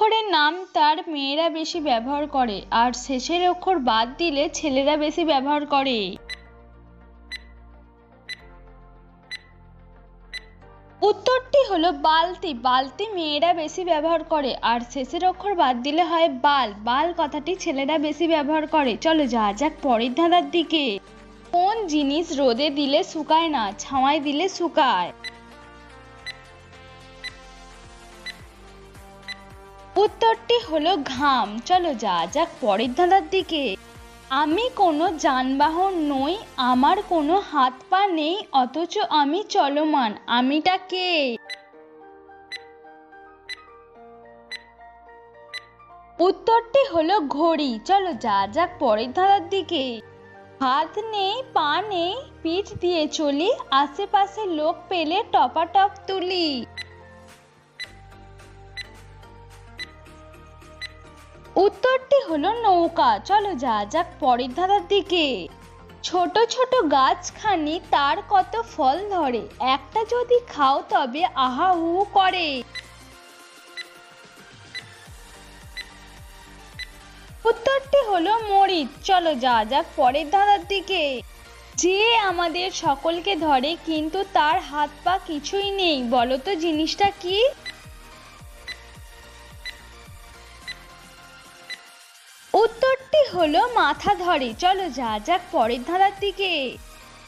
অক্ষরের নাম তার মেয়েরা বেশি ব্যবহার করে, আর শেষের অক্ষর বাদ দিলে ছেলেরা বেশি ব্যবহার করে। উত্তরটি হলো বালতি। বালতি মেয়েরা বেশি ব্যবহার করে, আর শেষের অক্ষর বাদ দিলে হয় বাল। বাল কথাটি ছেলেরা বেশি ব্যবহার করে। চলো যা যাক পরের ধাঁধার দিকে। কোন জিনিস রোদে দিলে শুকায় না, ছাওয়ায় দিলে শুকায়? উত্তরটি হলো ঘাম। চলো যা যাক পরের ধাঁধার দিকে। আমি কোনো যানবাহন নই, আমার কোনো হাত পা নেই, অথচ আমি চলমান। আমিটা কে? উত্তরটি হলো ঘড়ি। চলো যা যাক পরের ধারার দিকে। হাত নেই, পা নেই, পিঠ দিয়ে চলি, আশেপাশে লোক পেলে টপাটপ তুলি। হলো নৌকা। চলো যা যাক পরের ধারার দিকে। ছোট ছোট গাছখানি তার কত ফল ধরে। একটা যদি খাও তবে আহা হু করে। উত্তরটি হলো মরিচ। চলো যা যাক পরের ধারার দিকে। যে আমাদের সকলকে ধরে কিন্তু তার হাত পা কিছুই নেই। বলো তো জিনিসটা কি? হলো মাথা ধরে। চলো যা যাক পরের ধারার দিকে।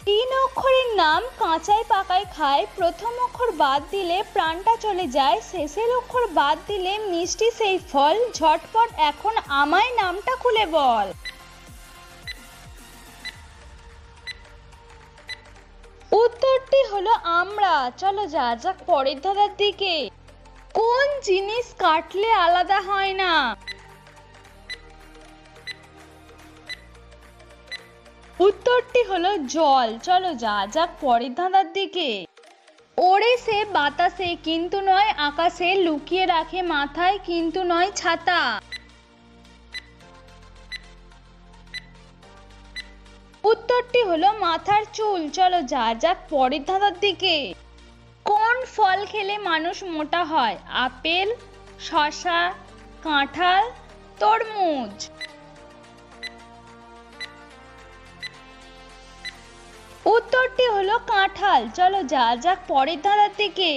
তিন অক্ষরের নাম কাঁচায় পাকায় খায়। প্রথম অক্ষর বাদ দিলে প্রাণটা চলে যায়। শেষের অক্ষর বাদ দিলে মিষ্টি সেই ফল। ঝটপট এখন আমায় নামটা খুলে বল। উত্তরটি হলো আমরা। চলো যা যাক পরের ধারার দিকে। কোন জিনিস কাটলে আলাদা হয় না? উত্তরটি হলো জল। চলো যা যাক পরের ধাঁধার দিকে। ওড়ে সে বাতাসে, কিন্তু নয় আকাশে, লুকিয়ে রাখে মাথায়, কিন্তু নয় ছাতা। উত্তরটি হলো মাথার চুল। চলো যা যাক পরের ধাঁধার দিকে। কোন ফল খেলে মানুষ মোটা হয়? আপেল, শসা, কাঁঠাল, তরমুজ। উত্তরটি হলো কাঁঠাল। চলো যা যাক পরের ধারার দিকে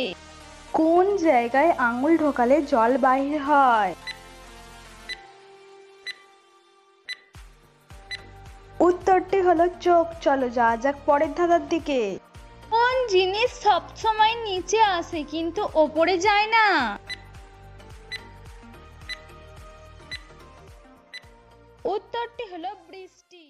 কোন জায়গায় আঙুল ঢোকালে জল বাহির হয়? উত্তরটি হলো চোখ। চলো যা যাক পরের ধারার দিকে। কোন জিনিস সবসময় নিচে আসে কিন্তু ওপরে যায় না? উত্তরটি হলো বৃষ্টি।